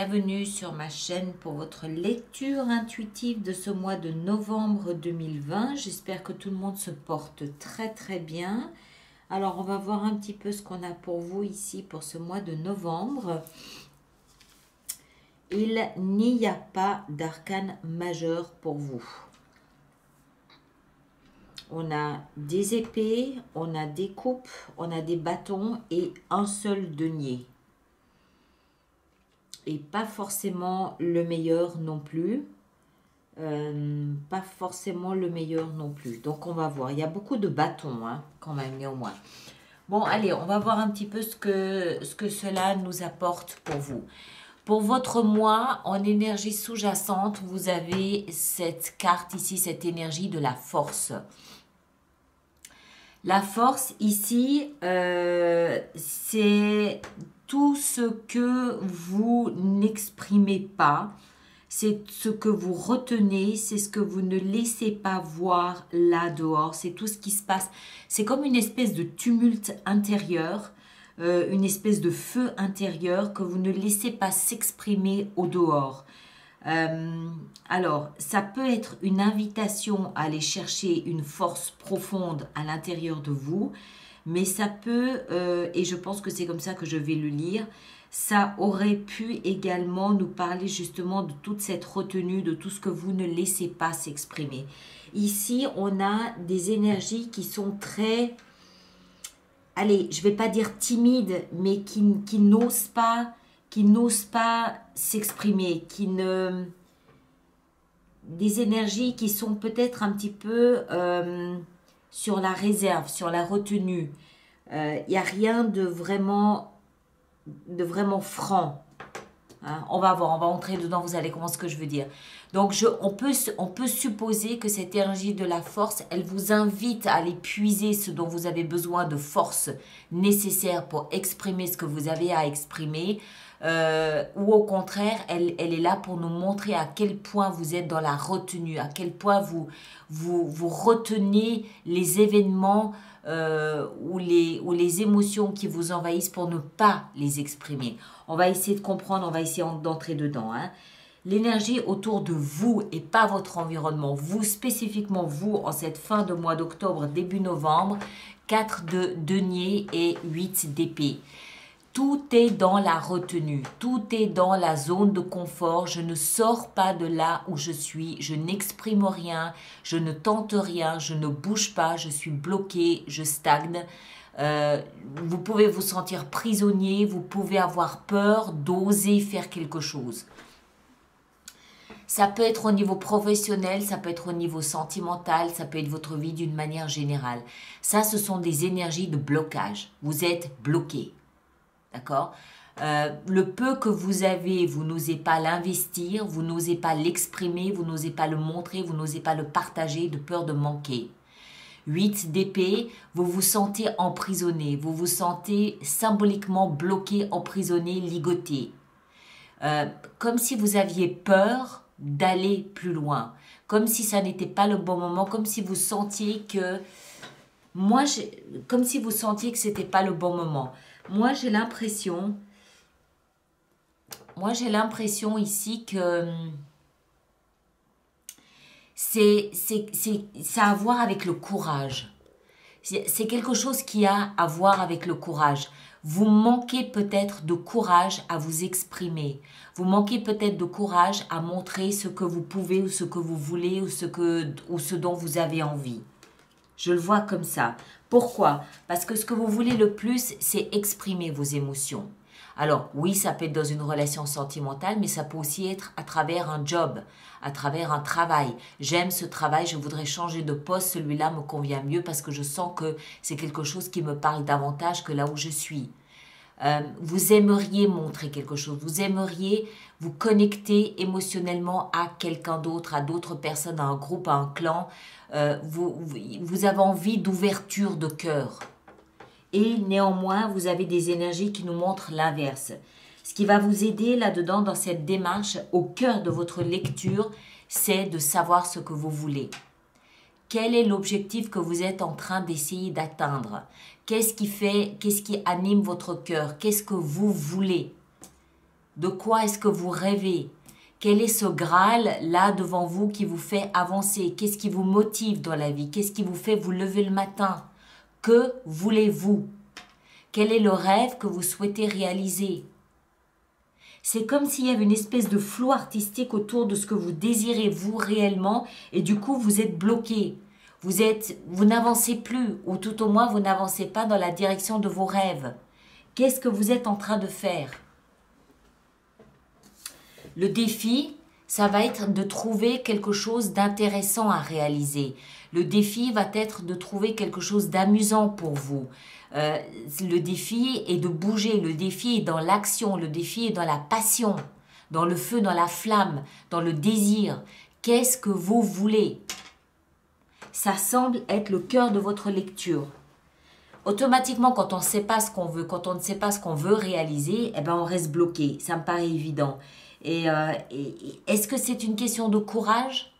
bienvenue sur ma chaîne pour votre lecture intuitive de ce mois de novembre 2020. J'espère que tout le monde se porte très très bien. Alors on va voir un petit peu ce qu'on a pour vous ici pour ce mois de novembre. Il n'y a pas d'arcane majeur pour vous. On a des épées, on a des coupes, on a des bâtons et un seul denier et pas forcément le meilleur non plus. Euh, pas forcément le meilleur non plus. Donc on va voir. Il y a beaucoup de bâtons hein, quand même néanmoins. Bon, allez, on va voir un petit peu ce que, ce que cela nous apporte pour vous. Pour votre mois, en énergie sous-jacente, vous avez cette carte ici, cette énergie de la force. La force ici, euh, c'est tout ce que vous n'exprimez pas, c'est ce que vous retenez, c'est ce que vous ne laissez pas voir là dehors, c'est tout ce qui se passe. C'est comme une espèce de tumulte intérieur, euh, une espèce de feu intérieur que vous ne laissez pas s'exprimer au dehors. Euh, alors, ça peut être une invitation à aller chercher une force profonde à l'intérieur de vous, mais ça peut, euh, et je pense que c'est comme ça que je vais le lire, ça aurait pu également nous parler justement de toute cette retenue, de tout ce que vous ne laissez pas s'exprimer. Ici, on a des énergies qui sont très, allez, je vais pas dire timides, mais qui, qui n'osent pas, qui n'osent pas s'exprimer, qui ne, des énergies qui sont peut-être un petit peu euh, sur la réserve, sur la retenue. Il euh, n'y a rien de vraiment, de vraiment franc. Hein. On va voir, on va entrer dedans, vous allez comprendre ce que je veux dire. Donc, on, peut, on peut supposer que cette énergie de la force, elle vous invite à aller puiser ce dont vous avez besoin de force nécessaire pour exprimer ce que vous avez à exprimer. Euh, ou au contraire, elle, elle, est là pour nous montrer à quel point vous êtes dans la retenue, à quel point vous, vous, vous retenez les événements euh, ou, les, émotions qui vous envahissent pour ne pas les exprimer. On va essayer de comprendre, on va essayer d'entrer dedans. Hein. L'énergie autour de vous et pas votre environnement, vous spécifiquement vous en cette fin de mois d'octobre, début novembre, 4 de denier et 8 d'épée. Tout est dans la retenue, tout est dans la zone de confort. Je ne sors pas de là où je suis, je n'exprime rien, je ne tente rien, je ne bouge pas, je suis bloqué, je stagne. Euh, vous pouvez vous sentir prisonnier, vous pouvez avoir peur d'oser faire quelque chose. Ça peut être au niveau professionnel, ça peut être au niveau sentimental, ça peut être votre vie d'une manière générale. Ça, ce sont des énergies de blocage. Vous êtes bloqué. D'accord euh, le peu que vous avez, vous n'osez pas l'investir, vous n'osez pas l'exprimer, vous n'osez pas le montrer, vous n'osez pas le partager de peur de manquer. 8 d'épée, vous vous sentez emprisonné, vous vous sentez symboliquement bloqué, emprisonné, ligoté. Euh, comme si vous aviez peur d'aller plus loin, comme si ça n'était pas le bon moment, comme si vous sentiez que moi, comme si vous sentiez que c'était pas le bon moment. Moi, j'ai l'impression, moi, j'ai l'impression ici que hum, c'est, c'est, ça a à voir avec le courage. C'est quelque chose qui a à voir avec le courage. Vous manquez peut-être de courage à vous exprimer. Vous manquez peut-être de courage à montrer ce que vous pouvez ou ce que vous voulez ou ce, que, ou ce dont vous avez envie. Je le vois comme ça. Pourquoi? Parce que ce que vous voulez le plus, c'est exprimer vos émotions. Alors oui, ça peut être dans une relation sentimentale, mais ça peut aussi être à travers un job, à travers un travail. J'aime ce travail, je voudrais changer de poste, celui-là me convient mieux parce que je sens que c'est quelque chose qui me parle davantage que là où je suis. Euh, vous aimeriez montrer quelque chose, vous aimeriez vous connecter émotionnellement à quelqu'un d'autre, à d'autres personnes, à un groupe, à un clan. Euh, vous, vous avez envie d'ouverture de cœur. Et néanmoins, vous avez des énergies qui nous montrent l'inverse. Ce qui va vous aider là-dedans, dans cette démarche, au cœur de votre lecture, c'est de savoir ce que vous voulez. Quel est l'objectif que vous êtes en train d'essayer d'atteindre? Qu'est-ce qui fait, qu'est-ce qui anime votre cœur? Qu'est-ce que vous voulez? De quoi est-ce que vous rêvez? Quel est ce Graal là devant vous qui vous fait avancer? Qu'est-ce qui vous motive dans la vie? Qu'est-ce qui vous fait vous lever le matin? Que voulez-vous? Quel est le rêve que vous souhaitez réaliser? C'est comme s'il y avait une espèce de flou artistique autour de ce que vous désirez vous réellement et du coup vous êtes bloqué. Vous êtes vous n'avancez plus ou tout au moins vous n'avancez pas dans la direction de vos rêves. Qu'est-ce que vous êtes en train de faire? Le défi, ça va être de trouver quelque chose d'intéressant à réaliser. Le défi va être de trouver quelque chose d'amusant pour vous. Euh, le défi est de bouger, le défi est dans l'action, le défi est dans la passion, dans le feu, dans la flamme, dans le désir. Qu'est-ce que vous voulez? Ça semble être le cœur de votre lecture. Automatiquement, quand on ne sait pas ce qu'on veut, quand on ne sait pas ce qu'on veut réaliser, eh ben on reste bloqué. Ça me paraît évident. et euh, est-ce que c'est une question de courage?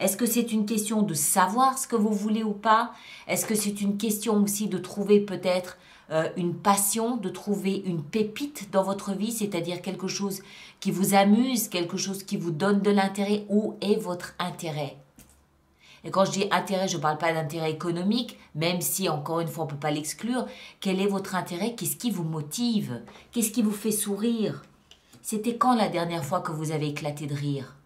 Est-ce que c'est une question de savoir ce que vous voulez ou pas? Est-ce que c'est une question aussi de trouver peut-être euh, une passion, de trouver une pépite dans votre vie, c'est-à-dire quelque chose qui vous amuse, quelque chose qui vous donne de l'intérêt? Où est votre intérêt? Et quand je dis intérêt, je ne parle pas d'intérêt économique, même si, encore une fois, on ne peut pas l'exclure. Quel est votre intérêt? Qu'est-ce qui vous motive? Qu'est-ce qui vous fait sourire? C'était quand la dernière fois que vous avez éclaté de rire?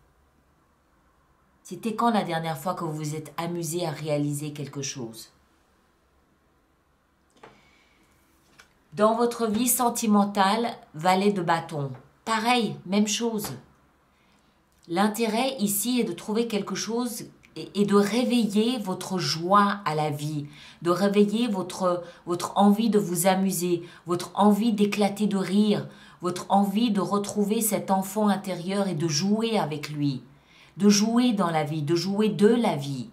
C'était quand la dernière fois que vous vous êtes amusé à réaliser quelque chose? Dans votre vie sentimentale, valet de bâton. Pareil, même chose. L'intérêt ici est de trouver quelque chose et de réveiller votre joie à la vie, de réveiller votre, votre envie de vous amuser, votre envie d'éclater de rire, votre envie de retrouver cet enfant intérieur et de jouer avec lui de jouer dans la vie, de jouer de la vie.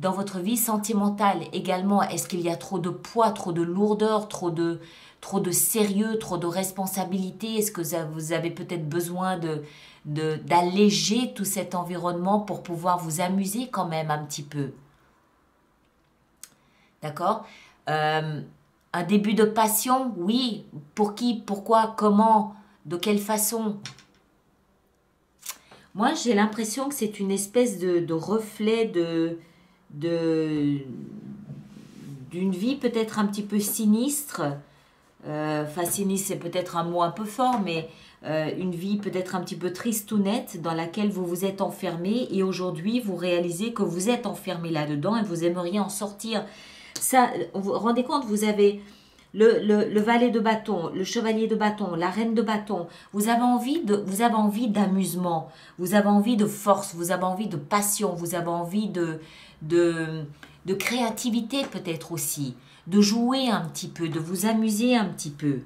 Dans votre vie sentimentale également, est-ce qu'il y a trop de poids, trop de lourdeur, trop de, trop de sérieux, trop de responsabilité? Est-ce que vous avez peut-être besoin de d'alléger tout cet environnement pour pouvoir vous amuser quand même un petit peu? D'accord? Euh, Un début de passion, oui. Pour qui Pourquoi Comment De quelle façon? Moi, j'ai l'impression que c'est une espèce de, reflet de, d'une vie peut-être un petit peu sinistre. Euh, enfin, sinistre, c'est peut-être un mot un peu fort, mais euh, une vie peut-être un petit peu triste ou nette dans laquelle vous vous êtes enfermé et aujourd'hui vous réalisez que vous êtes enfermé là-dedans et vous aimeriez en sortir. Ça, vous vous rendez compte, vous avez le, valet de bâton, le chevalier de bâton, la reine de bâton, vous avez envie de, vous avez envie d'amusement, vous avez envie de force, vous avez envie de passion, vous avez envie de, de, de créativité peut-être aussi, de jouer un petit peu, de vous amuser un petit peu.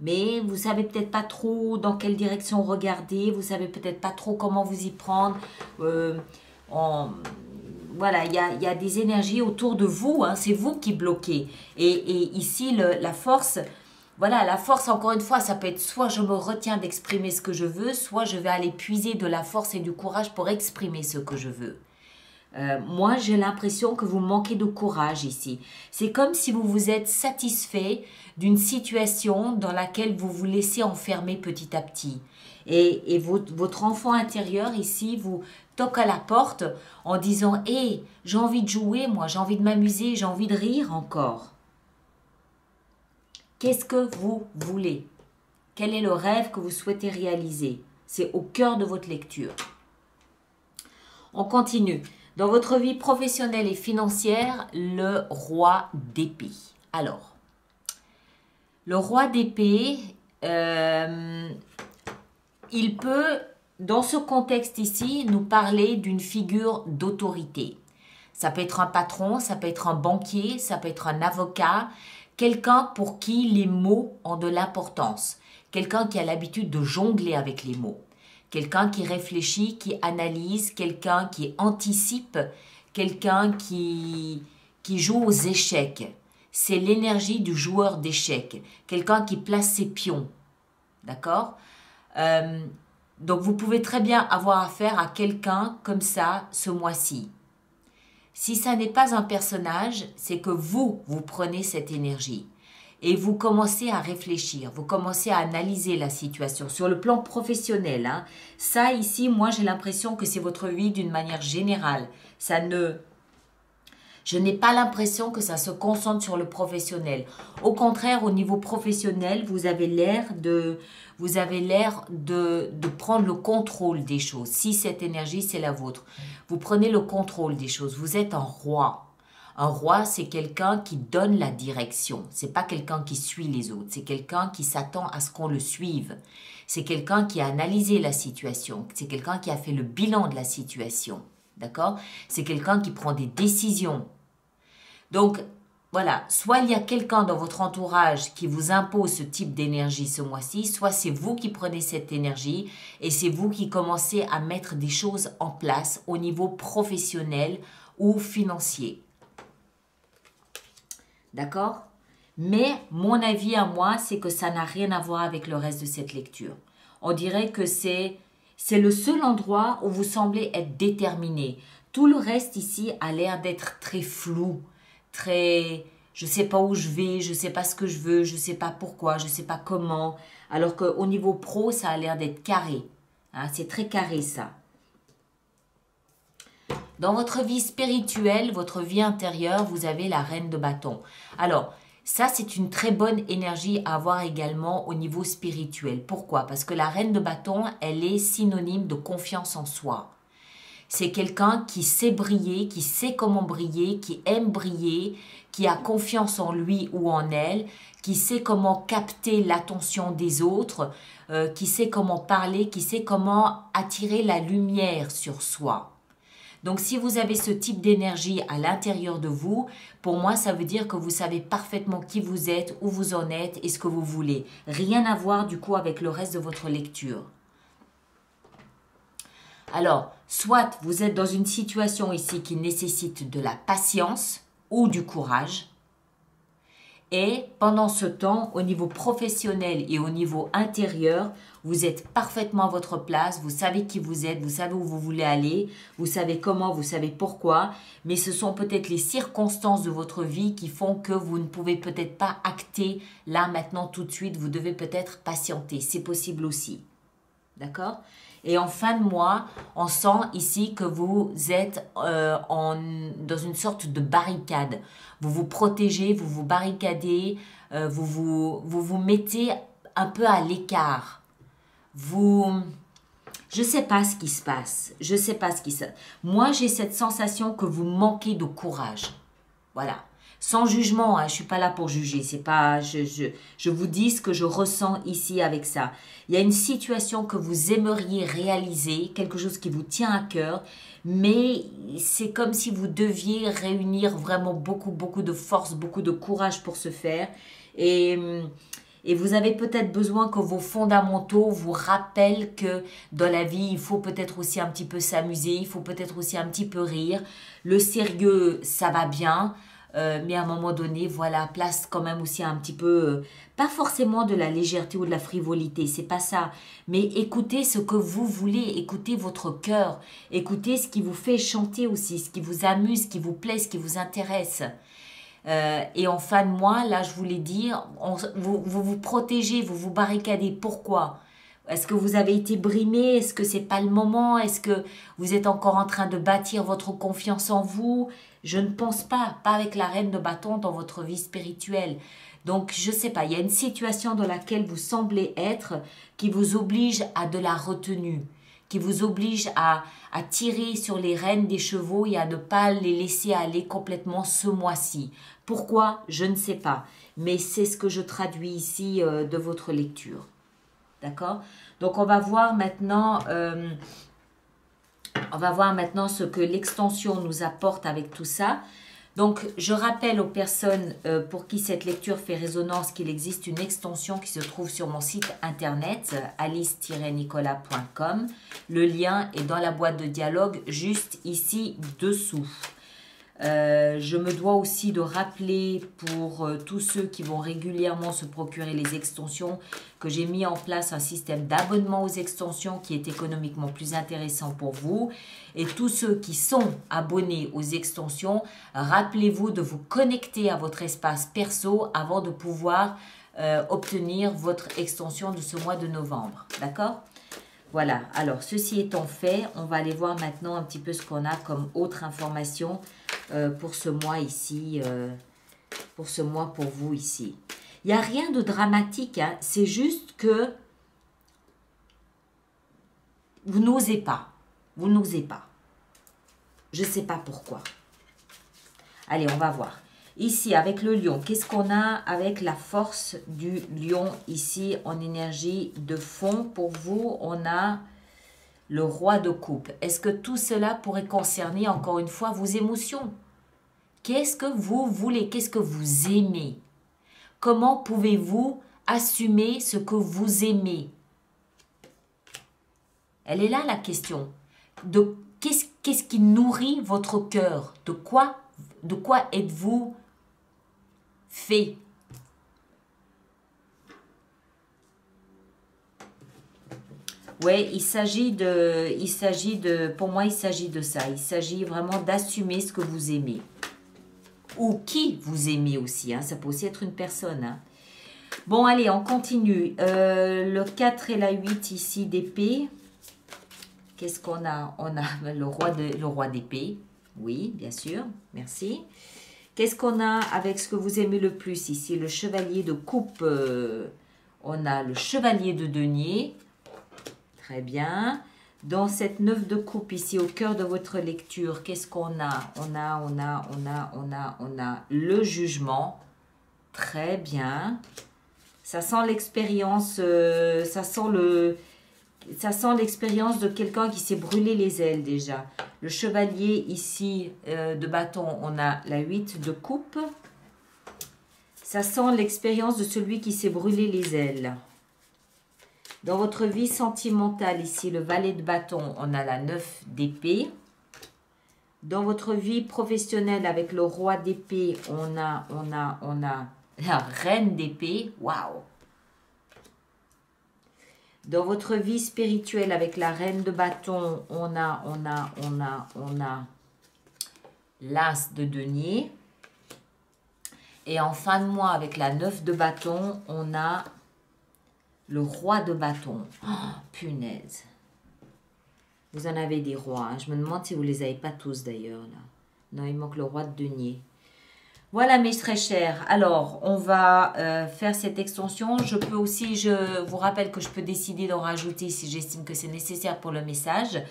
Mais vous savez peut-être pas trop dans quelle direction regarder, vous savez peut-être pas trop comment vous y prendre. Euh, voilà, il y a, des énergies autour de vous, hein, c'est vous qui bloquez. Et, ici, la force, voilà, la force, encore une fois, ça peut être soit je me retiens d'exprimer ce que je veux, soit je vais aller puiser de la force et du courage pour exprimer ce que je veux. Euh, moi, j'ai l'impression que vous manquez de courage ici. C'est comme si vous vous êtes satisfait d'une situation dans laquelle vous vous laissez enfermer petit à petit. Et, votre, enfant intérieur ici vous toque à la porte en disant Hé, j'ai envie de jouer, moi, j'ai envie de m'amuser, j'ai envie de rire encore. Qu'est-ce que vous voulez? Quel est le rêve que vous souhaitez réaliser? C'est au cœur de votre lecture. On continue. Dans votre vie professionnelle et financière, le roi d'épée. Alors, le roi d'épée, euh, il peut, dans ce contexte ici, nous parler d'une figure d'autorité. Ça peut être un patron, ça peut être un banquier, ça peut être un avocat, quelqu'un pour qui les mots ont de l'importance, quelqu'un qui a l'habitude de jongler avec les mots, quelqu'un qui réfléchit, qui analyse, quelqu'un qui anticipe, quelqu'un qui, qui joue aux échecs. C'est l'énergie du joueur d'échecs, quelqu'un qui place ses pions. D'accord? Euh, donc vous pouvez très bien avoir affaire à quelqu'un comme ça ce mois-ci. Si ça n'est pas un personnage, c'est que vous, vous prenez cette énergie. et vous commencez à réfléchir, vous commencez à analyser la situation sur le plan professionnel. Hein. Ça ici, moi j'ai l'impression que c'est votre vie d'une manière générale. Ça ne je n'ai pas l'impression que ça se concentre sur le professionnel. Au contraire, au niveau professionnel, vous avez l'air de, vous avez l'air de, de prendre le contrôle des choses. Si cette énergie, c'est la vôtre, vous prenez le contrôle des choses. Vous êtes un roi. Un roi, c'est quelqu'un qui donne la direction. C'est pas quelqu'un qui suit les autres. C'est quelqu'un qui s'attend à ce qu'on le suive. C'est quelqu'un qui a analysé la situation. C'est quelqu'un qui a fait le bilan de la situation. D'accord? C'est quelqu'un qui prend des décisions. Donc, voilà, soit il y a quelqu'un dans votre entourage qui vous impose ce type d'énergie ce mois-ci, soit c'est vous qui prenez cette énergie et c'est vous qui commencez à mettre des choses en place au niveau professionnel ou financier. D'accord? Mais mon avis à moi, c'est que ça n'a rien à voir avec le reste de cette lecture. On dirait que c'est c'est le seul endroit où vous semblez être déterminé. Tout le reste ici a l'air d'être très flou, très je sais pas où je vais, je sais pas ce que je veux, je sais pas pourquoi, je sais pas comment. Alors qu'au niveau pro, ça a l'air d'être carré. Hein, c'est très carré ça. Dans votre vie spirituelle, votre vie intérieure, vous avez la reine de bâton. Alors, ça, c'est une très bonne énergie à avoir également au niveau spirituel. Pourquoi? Parce que la reine de bâton, elle est synonyme de confiance en soi. C'est quelqu'un qui sait briller, qui sait comment briller, qui aime briller, qui a confiance en lui ou en elle, qui sait comment capter l'attention des autres, euh, qui sait comment parler, qui sait comment attirer la lumière sur soi. Donc si vous avez ce type d'énergie à l'intérieur de vous, pour moi, ça veut dire que vous savez parfaitement qui vous êtes, où vous en êtes et ce que vous voulez. Rien à voir du coup avec le reste de votre lecture. Alors, soit vous êtes dans une situation ici qui nécessite de la patience ou du courage, et pendant ce temps, au niveau professionnel et au niveau intérieur, vous êtes parfaitement à votre place, vous savez qui vous êtes, vous savez où vous voulez aller, vous savez comment, vous savez pourquoi, mais ce sont peut-être les circonstances de votre vie qui font que vous ne pouvez peut-être pas acter là maintenant tout de suite, vous devez peut-être patienter, c'est possible aussi. D'accord? Et en fin de mois, on sent ici que vous êtes euh, dans une sorte de barricade. Vous vous protégez, vous vous barricadez, euh, vous, vous, vous vous mettez un peu à l'écart. Vous... Je sais pas ce qui se passe. Je sais pas ce qui se... Moi, j'ai cette sensation que vous manquez de courage. Voilà sans jugement, hein, je suis pas là pour juger, c'est pas, je, je, je vous dis ce que je ressens ici avec ça. Il y a une situation que vous aimeriez réaliser, quelque chose qui vous tient à cœur, mais c'est comme si vous deviez réunir vraiment beaucoup, beaucoup de force, beaucoup de courage pour ce faire. Et, et vous avez peut-être besoin que vos fondamentaux vous rappellent que dans la vie, il faut peut-être aussi un petit peu s'amuser, il faut peut-être aussi un petit peu rire. Le sérieux, ça va bien. Euh, mais à un moment donné, voilà, place quand même aussi un petit peu, euh, pas forcément de la légèreté ou de la frivolité, c'est pas ça, mais écoutez ce que vous voulez, écoutez votre cœur, écoutez ce qui vous fait chanter aussi, ce qui vous amuse, ce qui vous plaît, ce qui vous intéresse. Euh, et en fin de mois, là, je voulais dire, vous, vous vous protégez, vous vous barricadez. Pourquoi? Est-ce que vous avez été brimé? Est-ce que c'est pas le moment? Est-ce que vous êtes encore en train de bâtir votre confiance en vous? Je ne pense pas, pas avec la reine de bâton dans votre vie spirituelle. Donc, je sais pas, il y a une situation dans laquelle vous semblez être qui vous oblige à de la retenue, qui vous oblige à, à tirer sur les rênes des chevaux et à ne pas les laisser aller complètement ce mois-ci. Pourquoi? Je ne sais pas, mais c'est ce que je traduis ici euh, de votre lecture. D'accord? Donc, on va voir maintenant... Euh, on va voir maintenant ce que l'extension nous apporte avec tout ça. Donc, je rappelle aux personnes euh, pour qui cette lecture fait résonance qu'il existe une extension qui se trouve sur mon site internet alice-nicolas.com. Le lien est dans la boîte de dialogue juste ici dessous. Je me dois aussi de rappeler pour euh, tous ceux qui vont régulièrement se procurer les extensions que j'ai mis en place un système d'abonnement aux extensions qui est économiquement plus intéressant pour vous. Et tous ceux qui sont abonnés aux extensions, rappelez-vous de vous connecter à votre espace perso avant de pouvoir euh, obtenir votre extension de ce mois de novembre. D'accord? Voilà, alors ceci étant fait, on va aller voir maintenant un petit peu ce qu'on a comme autre information euh, pour ce mois ici, euh, pour ce mois pour vous ici. Il n'y a rien de dramatique, hein. c'est juste que vous n'osez pas. Vous n'osez pas. Je ne sais pas pourquoi. Allez, on va voir. Ici, avec le lion, qu'est-ce qu'on a avec la force du lion ici en énergie de fond? Pour vous, on a le roi de coupe. Est-ce que tout cela pourrait concerner encore une fois vos émotions? Qu'est-ce que vous voulez? Qu'est-ce que vous aimez? Comment pouvez-vous assumer ce que vous aimez? Elle est là la question. Qu'est-ce qui nourrit votre cœur? De quoi de quoi êtes-vous fait Ouais, il s'agit de, il s'agit de, pour moi, il s'agit de ça. Il s'agit vraiment d'assumer ce que vous aimez. Ou qui vous aimez aussi, hein. ça peut aussi être une personne. Hein. Bon, allez, on continue. Euh, le 4 et la 8 ici d'épée. Qu'est-ce qu'on a? On a le roi de, le roi d'épée. Oui, bien sûr. Merci. Qu'est-ce qu'on a avec ce que vous aimez le plus ici? Le chevalier de coupe. Euh, on a le chevalier de denier. Très bien. Dans cette neuf de coupe ici, au cœur de votre lecture, qu'est-ce qu'on a? On a, on a, on a, on a, on a le jugement. Très bien. Ça sent l'expérience, euh, ça sent le, ça sent l'expérience de quelqu'un qui s'est brûlé les ailes déjà. Le chevalier ici euh, de bâton, on a la 8 de coupe. Ça sent l'expérience de celui qui s'est brûlé les ailes. Dans votre vie sentimentale, ici, le valet de bâton, on a la 9 d'épée. Dans votre vie professionnelle, avec le roi d'épée, on a, on a, on a la reine d'épée. Waouh Dans votre vie spirituelle, avec la reine de bâton, on a, on a, on a, on a l'as de denier. Et en fin de mois, avec la 9 de bâton, on a le roi de bâton. Oh, punaise. Vous en avez des rois. Hein. Je me demande si vous les avez pas tous d'ailleurs. là. Non, il manque le roi de denier. Voilà mes très chers. Alors, on va euh, faire cette extension. Je peux aussi, je vous rappelle que je peux décider d'en rajouter si j'estime que c'est nécessaire pour le message.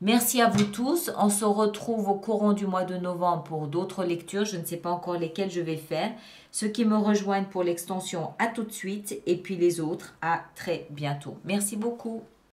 Merci à vous tous. On se retrouve au courant du mois de novembre pour d'autres lectures. Je ne sais pas encore lesquelles je vais faire. Ceux qui me rejoignent pour l'extension, à tout de suite. Et puis les autres, à très bientôt. Merci beaucoup.